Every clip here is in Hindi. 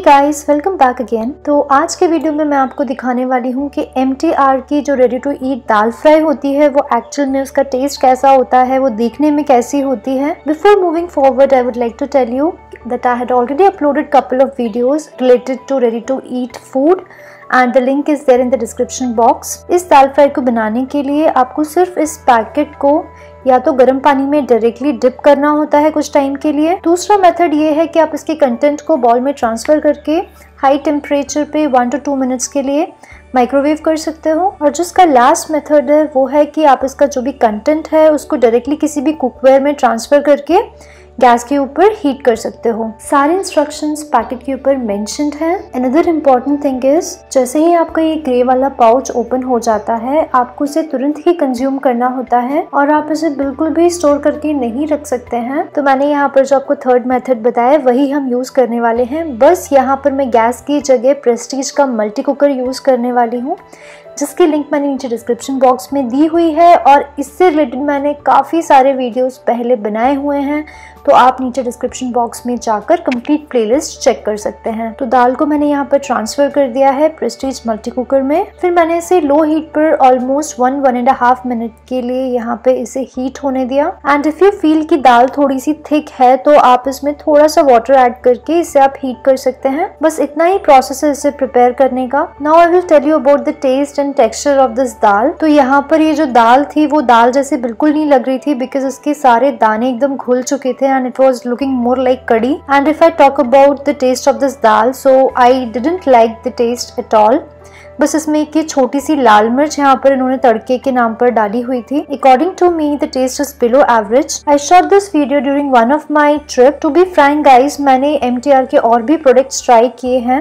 Hey guys welcome back again तो आज के वीडियो में मैं आपको दिखाने वाली हूँ कि एम की जो ready to eat dal fry होती है, वो एक्चुअल में उसका टेस्ट कैसा होता है, वो देखने में कैसी होती है। Before moving forward I would like to tell you that I had already uploaded couple of videos related to ready to eat food. And the link is there in the description box इस दाल फ्राई को बनाने के लिए आपको सिर्फ़ इस पैकेट को या तो गर्म पानी में डायरेक्टली डिप करना होता है कुछ टाइम के लिए। दूसरा मेथड ये है कि आप इसके कंटेंट को बॉल में ट्रांसफ़र करके हाई टेम्परेचर पे वन टू टू मिनट्स के लिए माइक्रोवेव कर सकते हो। और जिसका लास्ट मेथड है, वो है कि आप इसका जो भी कंटेंट है, उसको डायरेक्टली किसी भी कुकवेयर में ट्रांसफ़र करके गैस के ऊपर हीट कर सकते हो। सारे इंस्ट्रक्शंस पैकेट के ऊपर मेंशनड है। अनदर इम्पोर्टेंट थिंग इज़ जैसे ही आपका ये ग्रे वाला पाउच ओपन हो जाता है, आपको इसे तुरंत ही कंज्यूम करना होता है और आप इसे बिल्कुल भी स्टोर करके नहीं रख सकते हैं। तो मैंने यहाँ पर जो आपको थर्ड मेथड बताया, वही हम यूज़ करने वाले हैं। बस यहाँ पर मैं गैस की जगह प्रेस्टीज का मल्टी कुकर यूज़ करने वाली हूँ। जिसकी लिंक मैंने नीचे डिस्क्रिप्शन बॉक्स में दी हुई है और इससे रिलेटेड मैंने काफ़ी सारे वीडियोस पहले बनाए हुए हैं तो आप नीचे डिस्क्रिप्शन बॉक्स में जाकर कंप्लीट प्लेलिस्ट चेक कर सकते हैं। तो दाल को मैंने यहाँ पर ट्रांसफ़र कर दिया है प्रेस्टीज मल्टी कुकर में। फिर मैंने इसे लो हीट पर almost one one and half minute के लिए यहाँ पे इसे हीट होने दिया। एंड इफ़ यू फील की दाल थोड़ी सी थिक है तो आप इसमें थोड़ा सा वाटर ऐड करके इसे आप हीट कर सकते हैं। बस इतना ही प्रोसेस है इसे प्रिपेयर करने का। Now I will tell you about the taste and texture of this dal तो यहाँ पर ये जो दाल थी, वो दाल जैसे बिल्कुल नहीं लग रही थी बिकॉज़ इसके सारे दाने एकदम घुल चुके थे and it was looking more like curry and if I talk about the taste of this dal, so I didn't like the taste at all. बस इसमें एक छोटी सी लाल मिर्च यहाँ पर इन्होंने तड़के के नाम पर डाली हुई थी। According to me the taste is below average I shot this video during one of my trip to be frying guys मैंने एम के और भी प्रोडक्ट्स ट्राई किए हैं।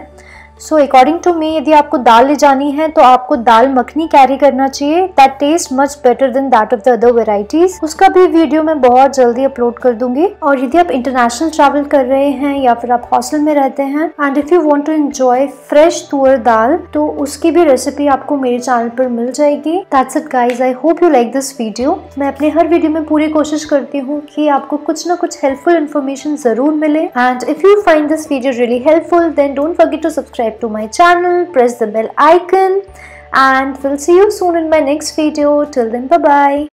सो अकॉर्डिंग टू मी यदि आपको दाल ले जानी है तो आपको दाल मखनी कैरी करना चाहिए। That taste much better than that of the other varieties उसका भी वीडियो मैं बहुत जल्दी अपलोड कर दूँगी। और यदि आप इंटरनेशनल ट्रैवल कर रहे हैं या फिर आप हॉस्टल में रहते हैं and if you want to enjoy fresh tuar dal तो उसकी भी रेसिपी आपको मेरे चैनल पर मिल जाएगी। That's it guys I hope you like this video मैं अपने हर वीडियो में पूरी कोशिश करती हूँ कि आपको कुछ ना कुछ हेल्पफुल इन्फॉर्मेशन ज़रूर मिले। And if you find this video really helpful then don't forget to subscribe subscribe to my channel, press the bell icon and we'll see you soon in my next video. Till then, bye-bye.